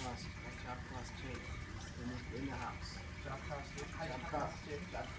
Cross, Job J in the, in the house. Job class J- Job Job